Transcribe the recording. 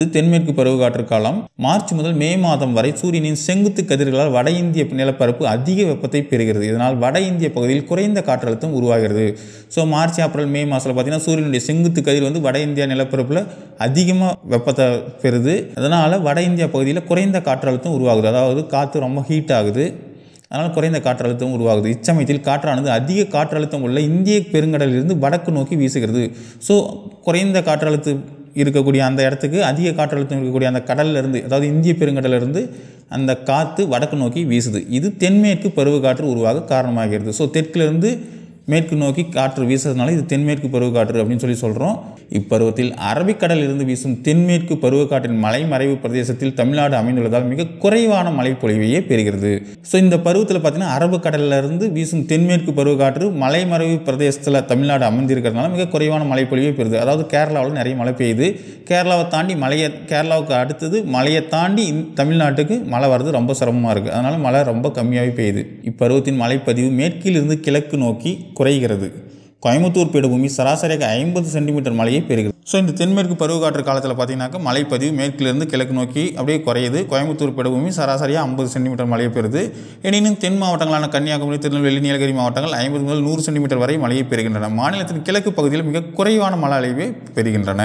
இது தென்மேற்கு பருவக்காற்று காலம். மார்ச் முதல் மே மாதம் வரை சூரியனின் செங்குத்து கதிர்களால் வட இந்திய நிலப்பரப்பு அதிக வெப்பத்தை பெறுகிறது. இதனால் வட இந்திய பகுதியில் குறைந்த காற்றழுத்தம் உருவாகிறது. ஸோ மார்ச் ஏப்ரல் மே மாதத்தில் பார்த்தீங்கன்னா சூரியனுடைய செங்குத்து கதிர் வந்து வட இந்தியா நிலப்பரப்பில் அதிகமாக வெப்பத்தை பெறுது. அதனால் வட இந்தியா பகுதியில் குறைந்த காற்றழுத்தம் உருவாகுது. அதாவது காற்று ரொம்ப ஹீட் ஆகுது. அதனால் குறைந்த காற்றழுத்தம் உருவாகுது. இச்சமயத்தில் காற்றானது அதிக காற்றழுத்தம் உள்ள இந்திய பெருங்கடலிலிருந்து வடக்கு நோக்கி வீசுகிறது. ஸோ குறைந்த காற்றழுத்த இருக்கக்கூடிய அந்த இடத்துக்கு அதிக காற்றழுத்தம் இருக்கக்கூடிய அந்த கடல்லிருந்து அதாவது இந்திய பெருங்கடல்ல இருந்து அந்த காற்று வடக்கு நோக்கி வீசுது. இது தென்மேற்கு பருவ காற்று உருவாக காரணமாகிறது. ஸோ தெற்கிலிருந்து மேற்கு நோக்கி காற்று வீசுறதுனால இது தென்மேற்கு பருவக்காற்று அப்படின்னு சொல்லி சொல்கிறோம் இப்பருவத்தில் அரபிக்கடலில் இருந்து வீசும் தென்மேற்கு பருவக்காற்றின் மலைமறைவு பிரதேசத்தில் தமிழ்நாடு அமைந்துள்ளதால் மிக குறைவான மழைப்பொழிவையே பெறுகிறது. ஸோ இந்த பருவத்தில் பார்த்தீங்கன்னா அரபு இருந்து வீசும் தென்மேற்கு பருவக்காற்று மலைமறைவு பிரதேசத்தில் தமிழ்நாடு அமைந்திருக்கிறதுனால மிக குறைவான மழைப்பொழிவே பெறுது. அதாவது கேரளாவில் நிறைய மழை பெய்யுது. கேரளாவை தாண்டி மலையை கேரளாவுக்கு அடுத்தது மலையை தாண்டி தமிழ்நாட்டுக்கு மழை வர்றது ரொம்ப சிரமமாக இருக்குது அதனால் மழை ரொம்ப கம்மியாகவே பெய்யுது. இப்பருவத்தின் மழைப்பதிவு மேற்கிலிருந்து கிழக்கு நோக்கி குறைகிறது. கோயம்புத்தூர் பீடபூமி சராசரியாக ஐம்பது சென்டிமீட்டர் மழையை பெறுகிறது. ஸோ இந்த தென்மேற்கு பருவக்காற்று காலத்தில் பார்த்தீங்கன்னாக்கா மழைப்பதிவு மேற்கிலிருந்து கிழக்கு நோக்கி அப்படியே குறையுது. கோயம்புத்தூர் பீடபூமி சராசரியாக ஐம்பது சென்டிமீட்டர் மழையை பெறுது. எனினும் தென் மாவட்டங்களான கன்னியாகுமரி திருநெல்வேலி நீலகிரி மாவட்டங்கள் ஐம்பது முதல் நூறு சென்டிமீட்டர் வரை மழையை பெறுகின்றன. மாநிலத்தின் கிழக்கு பகுதியில் மிக குறைவான மழை அளவை பெறுகின்றன.